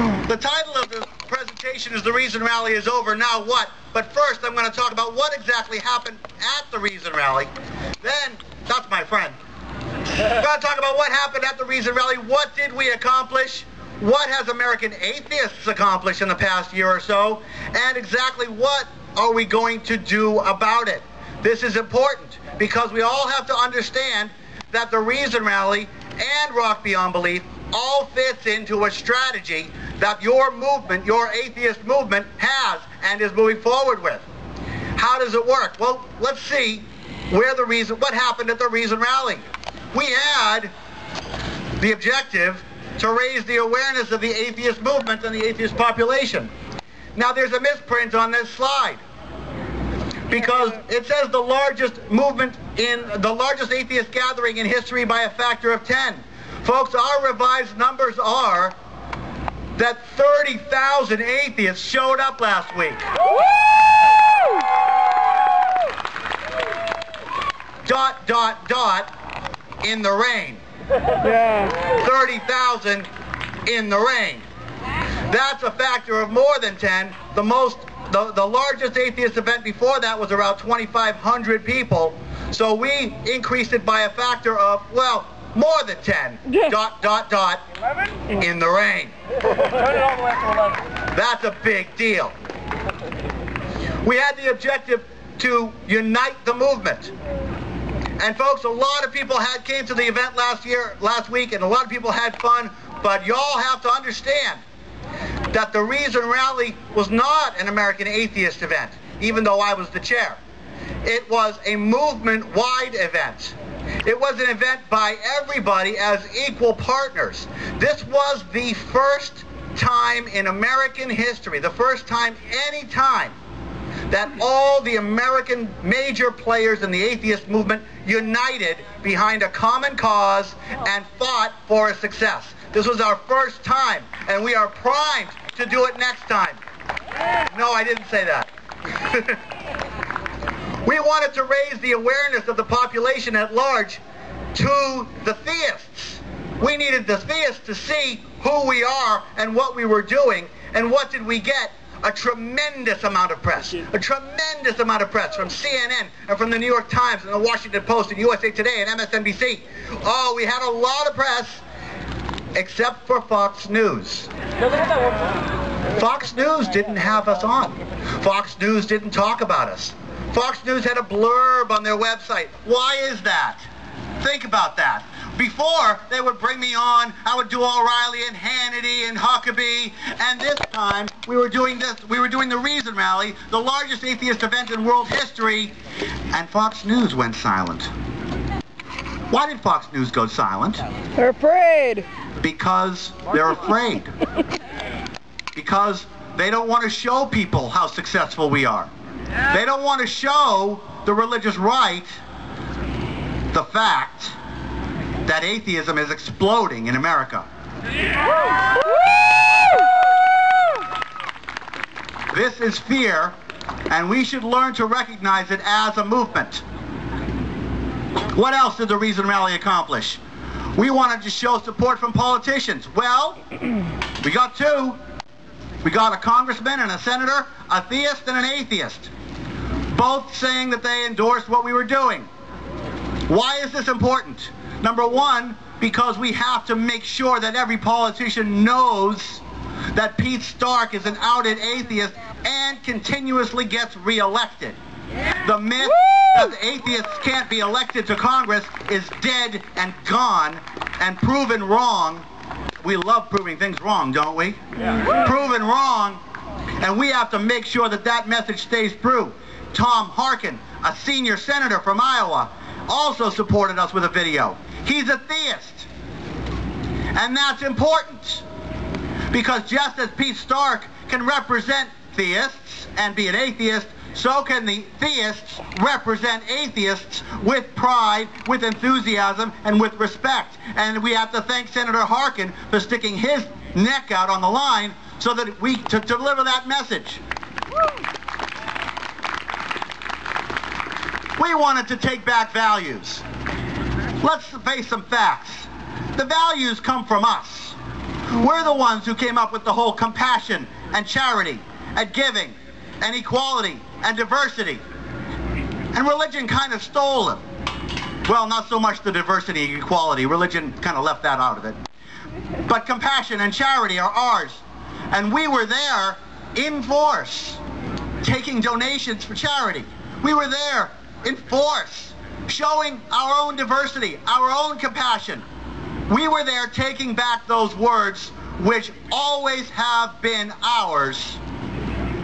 The title of the presentation is The Reason Rally is Over, Now What? But first I'm going to talk about what exactly happened at the Reason Rally. Then, that's my friend. I'm going to talk about what happened at the Reason Rally. What did we accomplish? What has American atheists accomplished in the past year or so? And exactly what are we going to do about it? This is important because we all have to understand that the Reason Rally and Rock Beyond Belief all fits into a strategy that your movement, your atheist movement, has and is moving forward with. How does it work? Well, let's see where the reason, what happened at the Reason Rally. We had the objective to raise the awareness of the atheist movement and the atheist population. Now, there's a misprint on this slide because it says the largest movement in the largest atheist gathering in history by a factor of 10. Folks, our revised numbers are that 30,000 atheists showed up last week. Dot, dot, dot, in the rain. Yeah. 30,000 in the rain. That's a factor of more than 10. The most, the, the largest atheist event before that was around 2,500 people. So we increased it by a factor of, well, more than 10. Dot, dot, dot, 11? in the rain. Turn it all the way to 11. That's a big deal. We had the objective to unite the movement. And folks, a lot of people had came to the event last year, last week, and a lot of people had fun, but y'all have to understand that the Reason Rally was not an American atheist event, even though I was the chair. It was a movement-wide event. It was an event by everybody as equal partners. This was the first time in American history, the first time any time, that all the American major players in the atheist movement united behind a common cause and fought for a success. This was our first time, and we are primed to do it next time. No, I didn't say that. we wanted to raise the awareness of the population at large to the theists. We needed the theists to see who we are and what we were doing, and what did we get? A tremendous amount of press. A tremendous amount of press from CNN and from the New York Times and the Washington Post and USA Today and MSNBC. Oh, we had a lot of press, except for Fox News. Fox News didn't have us on. Fox News didn't talk about us. Fox News had a blurb on their website. Why is that? Think about that. Before, they would bring me on, I would do O'Reilly and Hannity and Huckabee, and this time we were doing this, we were doing the Reason Rally, the largest atheist event in world history, and Fox News went silent. Why did Fox News go silent? They're afraid. Because they're afraid. Because they don't want to show people how successful we are. They don't want to show the religious right the fact that atheism is exploding in America. This is fear, and we should learn to recognize it as a movement. What else did the Reason Rally accomplish? We wanted to show support from politicians. Well, we got two. We got a congressman and a senator, a theist and an atheist, both saying that they endorsed what we were doing. Why is this important? Number one, because we have to make sure that every politician knows that Pete Stark is an outed atheist and continuously gets reelected. The myth that the atheists can't be elected to Congress is dead and gone and proven wrong. We love proving things wrong, don't we? Proven wrong, and we have to make sure that that message stays true. Tom Harkin, a senior senator from Iowa, also supported us with a video. He's a theist. And that's important. Because just as Pete Stark can represent theists and be an atheist, so can the theists represent atheists with pride, with enthusiasm, and with respect. And we have to thank Senator Harkin for sticking his neck out on the line so that we to deliver that message. We wanted to take back values. Let's face some facts. The values come from us. We're the ones who came up with the whole compassion and charity and giving and equality and diversity. And religion kind of stole them. Well, not so much the diversity and equality. Religion kind of left that out of it. But compassion and charity are ours. And we were there in force, taking donations for charity. We were there in force, showing our own diversity, our own compassion. We were there taking back those words which always have been ours,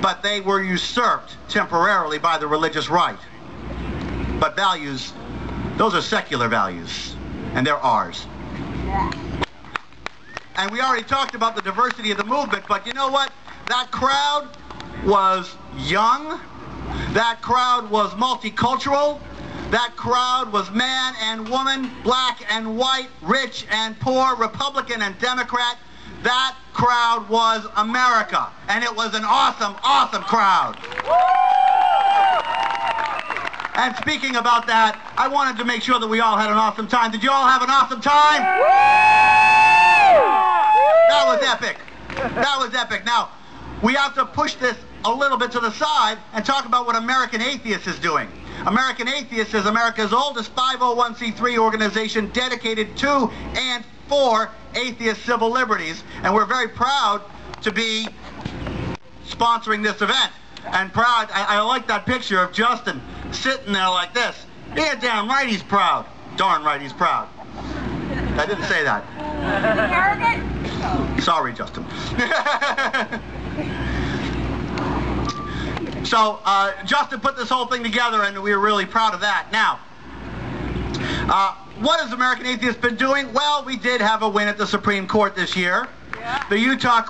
but they were usurped temporarily by the religious right. But values, those are secular values, and they're ours. And we already talked about the diversity of the movement, but you know what? That crowd was young. That crowd was multicultural. That crowd was man and woman, black and white, rich and poor, Republican and Democrat. That crowd was America. And it was an awesome, awesome crowd. And speaking about that, I wanted to make sure that we all had an awesome time. Did you all have an awesome time? That was epic. That was epic. Now, we have to push this a little bit to the side and talk about what American Atheist is doing. American Atheist is America's oldest 501c3 organization dedicated to and for atheist civil liberties, and we're very proud to be sponsoring this event. And proud, I, I like that picture of Justin sitting there like this. Yeah, damn right he's proud. Darn right he's proud. I didn't say that. Sorry, Justin. so, uh, Justin put this whole thing together, and we were really proud of that. Now, uh, what has American Atheist been doing? Well, we did have a win at the Supreme Court this year. Yeah. The Utah